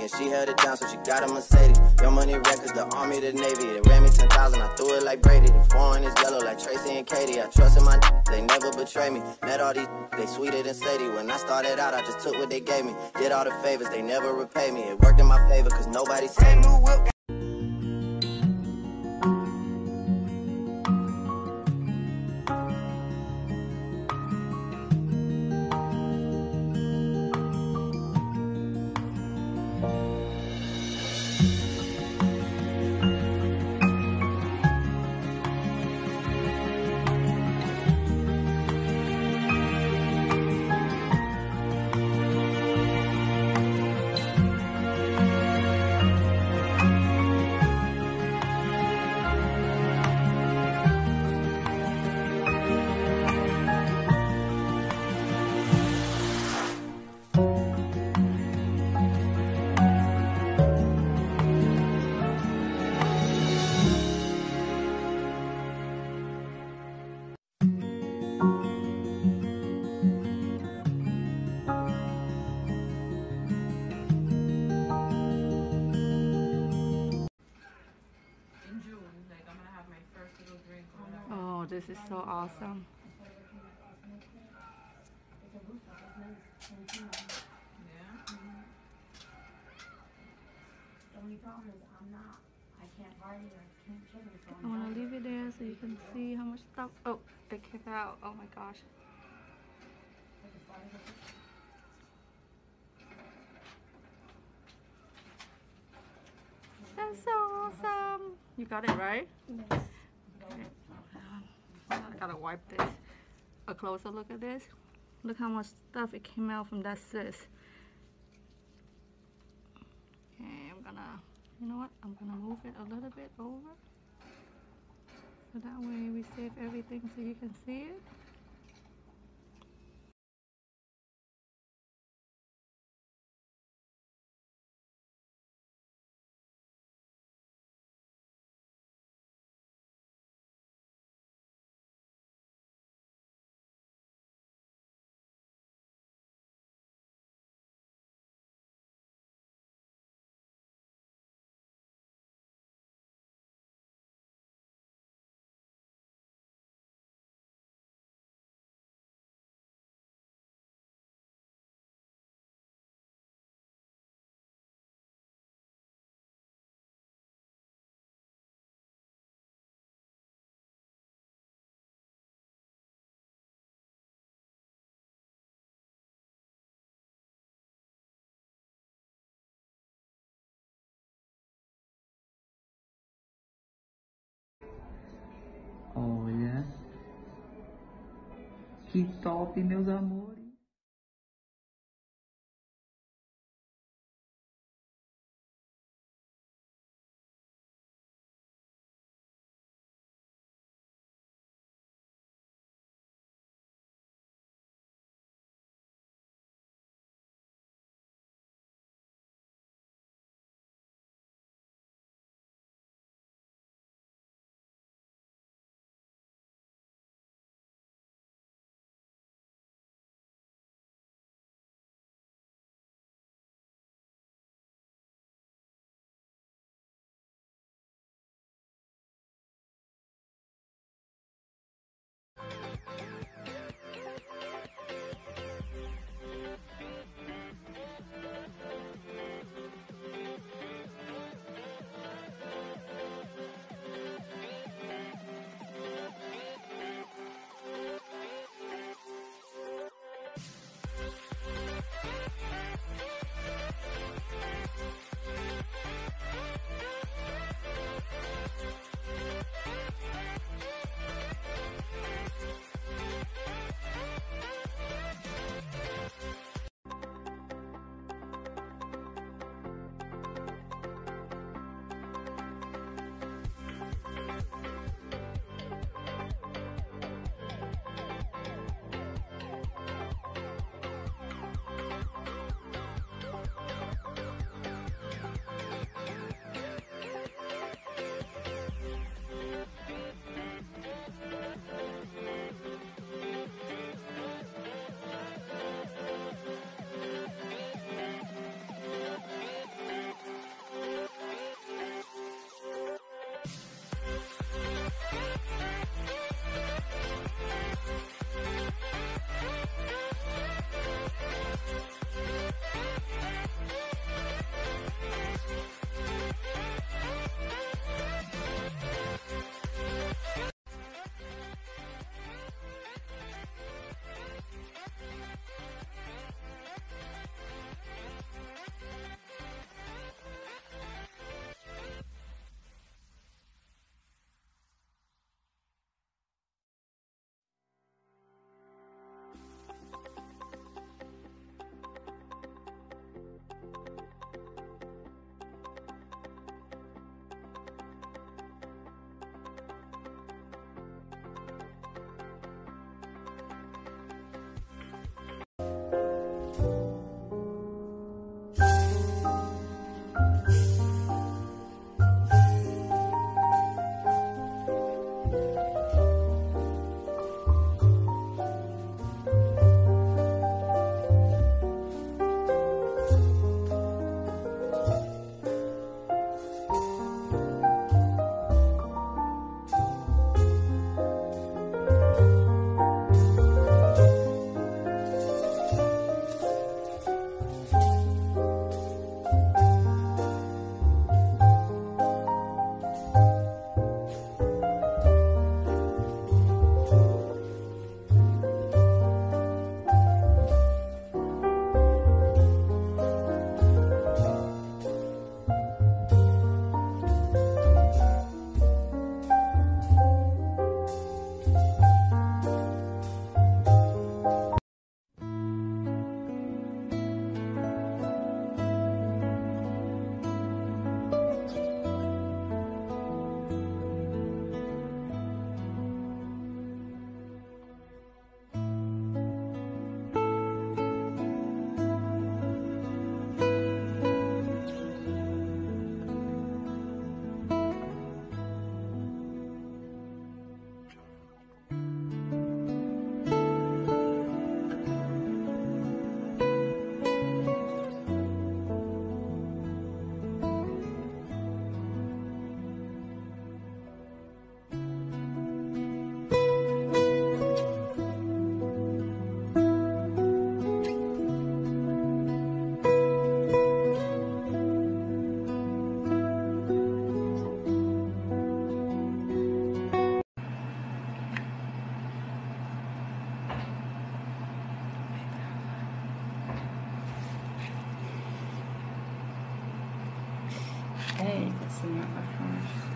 and she held it down, so she got a Mercedes. Your money records, the army, the navy. They ran me 10,000, I threw it like Brady. The foreign is yellow like Tracy McGrady. I trust in my they never betray me. Met all these, they sweeter than Sadie. When I started out, I just took what they gave me. Did all the favors, they never repay me. It worked in my favor, cause nobody saved me. Is so awesome. Yeah. The only problem is I'm not, I can't party or can't chill, so I I'm want to leave it there so you can see how much stuff. Oh, it kicked out. Oh my gosh. That's so awesome. You got it right? Okay. Gotta wipe this. A closer look at this. Look how much stuff it came out from that sis. Okay, I'm gonna, you know what? I'm gonna move it a little bit over. So that way we save everything so you can see it. Que top, meus amores. Семен Пархонович.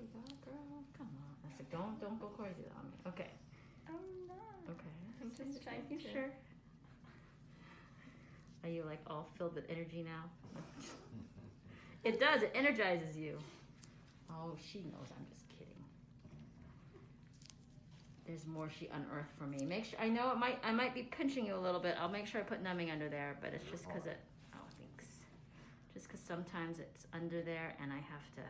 You got, girl. Come on. I said, don't don't go crazy on me. Okay. I'm not. Okay. I'm just trying You to. sure? Are you like all filled with energy now? it does. It energizes you. Oh, she knows. I'm just kidding. There's more she unearthed for me. Make sure. I know it might. I might be pinching you a little bit. I'll make sure I put numbing under there. But it's just because it. Oh, thanks. Just because sometimes it's under there, and I have to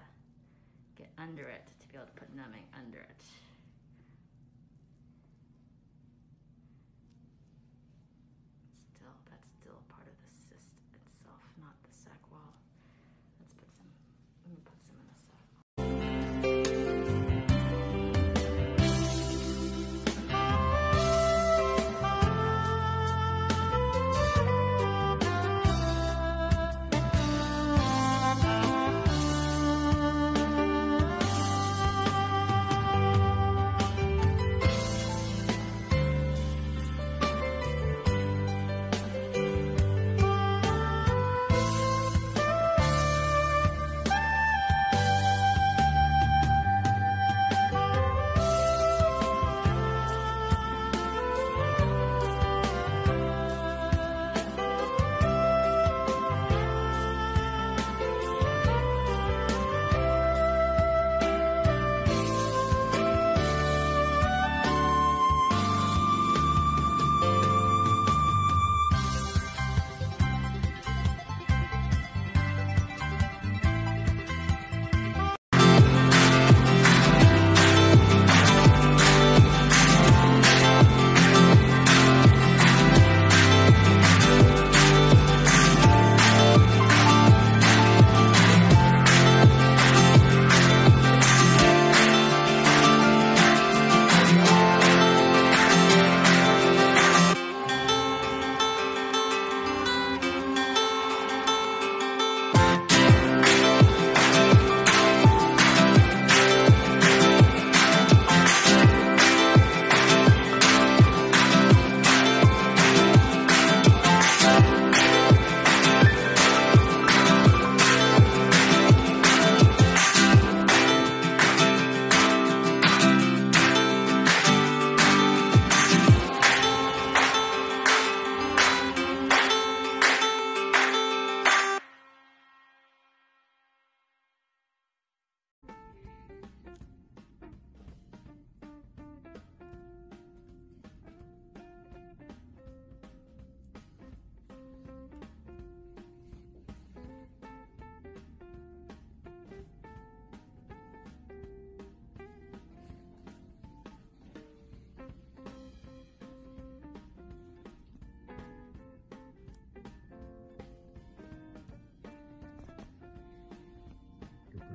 get under it to be able to put numbing under it.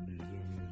Resume